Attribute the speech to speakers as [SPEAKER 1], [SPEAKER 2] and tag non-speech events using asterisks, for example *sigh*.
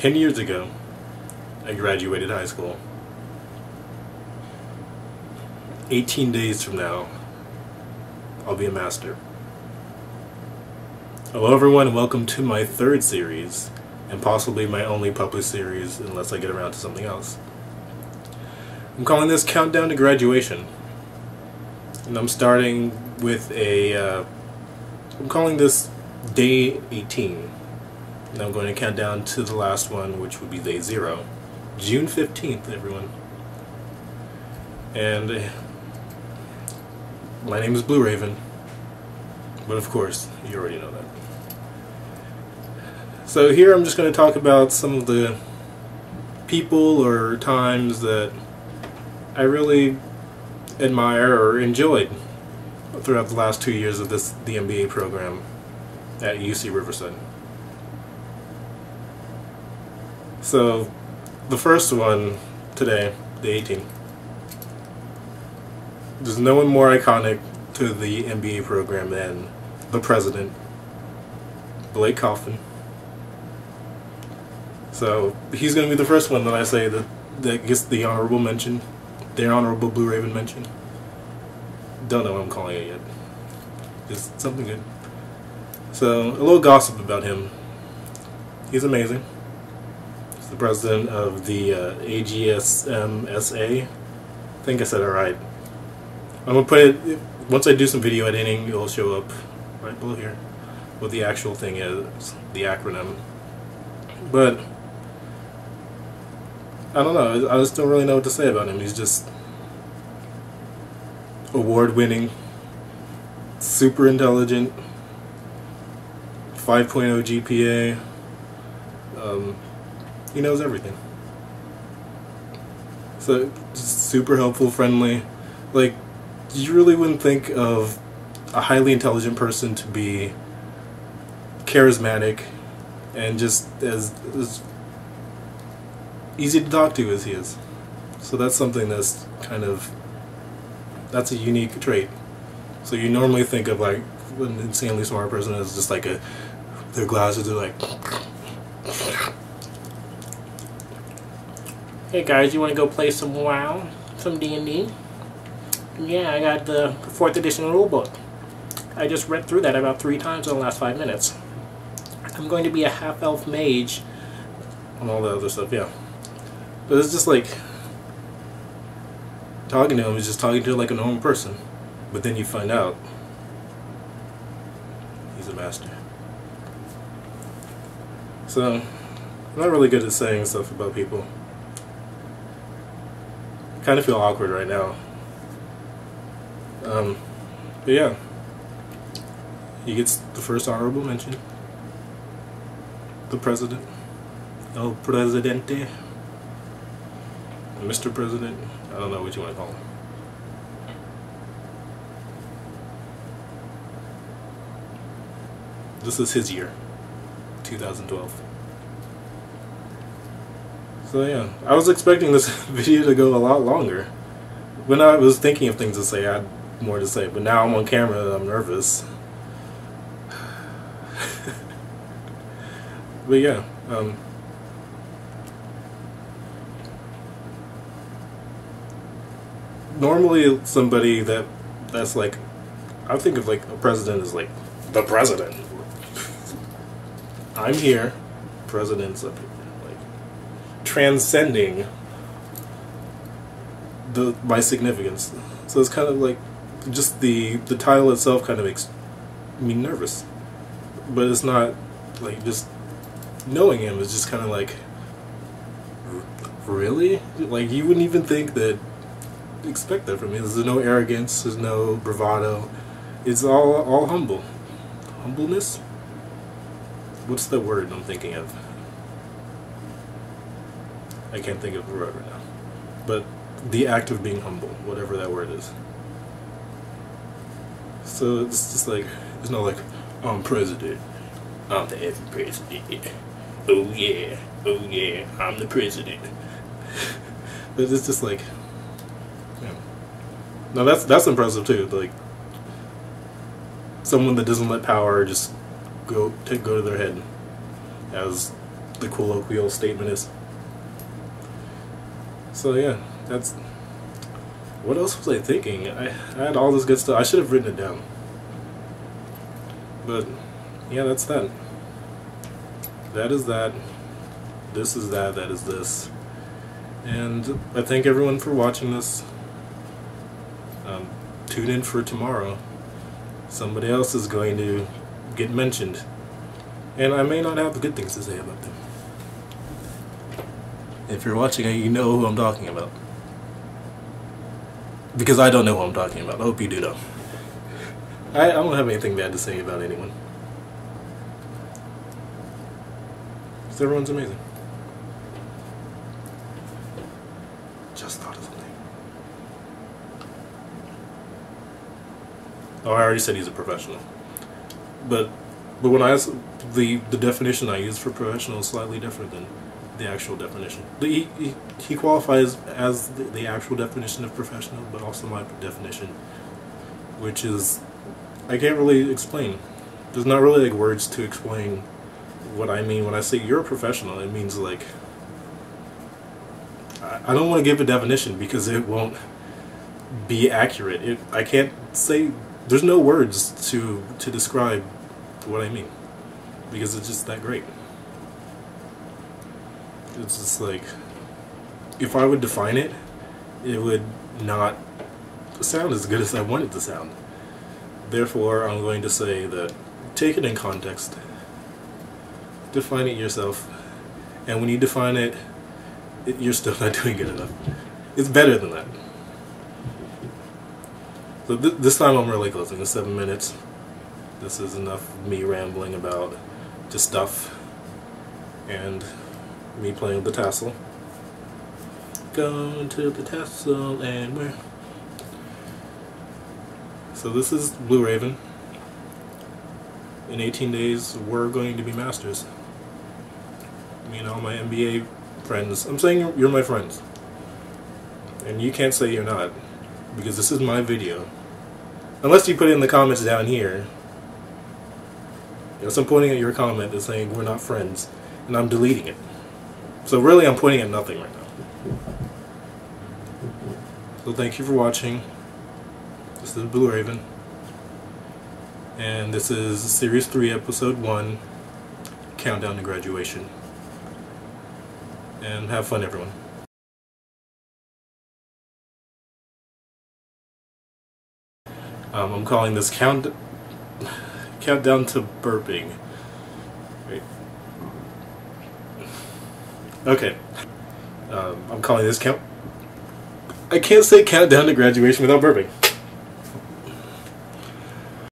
[SPEAKER 1] 10 years ago, I graduated high school. 18 days from now, I'll be a master. Hello, everyone, and welcome to my third series, and possibly my only published series unless I get around to something else. I'm calling this Countdown to Graduation, and I'm starting with a. uh, calling this Day 18. And I'm going to count down to the last one, which would be day zero. June 15th, everyone. And my name is Blue Raven. But of course, you already know that. So here I'm just going to talk about some of the people or times that I really admire or enjoyed throughout the last two years of this the MBA program at UC Riverside. So, the first one today, the 18. There's no one more iconic to the MBA program than the president, Blake Coffin. So he's going to be the first one that I say that that gets the honorable mention, the honorable Blue Raven mention. Don't know what I'm calling it yet. Just something good. So a little gossip about him. He's amazing the president of the uh, AGSMSA. I think I said it right. I'm gonna put it once I do some video editing. It'll show up right below here what the actual thing is, the acronym. But I don't know. I just don't really know what to say about him. He's just award-winning, super intelligent, 5.0 GPA. Um, he knows everything. So, super helpful, friendly. Like, you really wouldn't think of a highly intelligent person to be charismatic and just as, as easy to talk to as he is. So that's something that's kind of that's a unique trait. So you normally think of like an insanely smart person as just like a their glasses are like
[SPEAKER 2] Hey guys, you want to go play some WoW? Some D&D? Yeah, I got the 4th edition rulebook. I just read through that about three times in the last five minutes. I'm going to be a half-elf mage.
[SPEAKER 1] And all the other stuff, yeah. But it's just like... Talking to him is just talking to like a normal person. But then you find out... He's a master. So... I'm not really good at saying stuff about people kind of feel awkward right now. Um, but yeah, he gets the first honorable mention. The president, El Presidente, Mr. President. I don't know what you want to call him. This is his year, 2012. So yeah, I was expecting this *laughs* video to go a lot longer. When I was thinking of things to say, I had more to say, but now I'm on camera and I'm nervous. *laughs* but yeah, um, normally somebody that that's like, I think of like a president as like the president. *laughs* I'm here, president's up here transcending the my significance. So it's kind of like just the the title itself kind of makes me nervous, but it's not like just knowing him is just kind of like really like you wouldn't even think that expect that from me. There's no arrogance. There's no bravado. It's all all humble, humbleness. What's the word I'm thinking of? I can't think of the word right now. But the act of being humble, whatever that word is. So it's just like, it's not like, I'm president. I'm the ever president. Oh yeah, oh yeah, I'm the president. *laughs* but it's just like, yeah. No, that's that's impressive too. Like someone that doesn't let power just go take go to their head, as the colloquial statement is. So yeah, that's. What else was I thinking? I, I had all this good stuff. I should have written it down. But yeah, that's that. That is that. This is that. That is this. And I thank everyone for watching this. Um, tune in for tomorrow. Somebody else is going to get mentioned. And I may not have the good things to say about them. If you're watching it, you know who I'm talking about. Because I don't know who I'm talking about. I hope you do know. I, I don't have anything bad to say about anyone. Because everyone's amazing. Just thought of something. Oh, I already said he's a professional. But but when I ask, the the definition I use for professional is slightly different than the actual definition. He, he, he qualifies as the, the actual definition of professional, but also my definition, which is I can't really explain. There's not really like words to explain what I mean when I say you're a professional. It means like I, I don't want to give a definition because it won't be accurate. It, I can't say there's no words to to describe what I mean because it's just that great. It's just like if I would define it, it would not sound as good as I want it to sound. Therefore, I'm going to say that take it in context, define it yourself, and when you define it, it you're still not *laughs* doing good enough. It's better than that. So th this time I'm really closing the seven minutes. This is enough me rambling about just stuff and me playing with the tassel. Going to the tassel and where? So this is Blue Raven. In 18 days, we're going to be masters. Me and all my MBA friends. I'm saying you're, you're my friends. And you can't say you're not. Because this is my video. Unless you put it in the comments down here. Yes, I'm pointing at your comment that's saying we're not friends. And I'm deleting it. So really I'm pointing at nothing right now. So thank you for watching. This is Blue Raven. And this is Series 3, Episode 1, Countdown to Graduation. And have fun, everyone. Um, I'm calling this count *laughs* countdown to burping. Wait. Okay. Um, I'm calling this count. I can't say countdown to graduation without burping.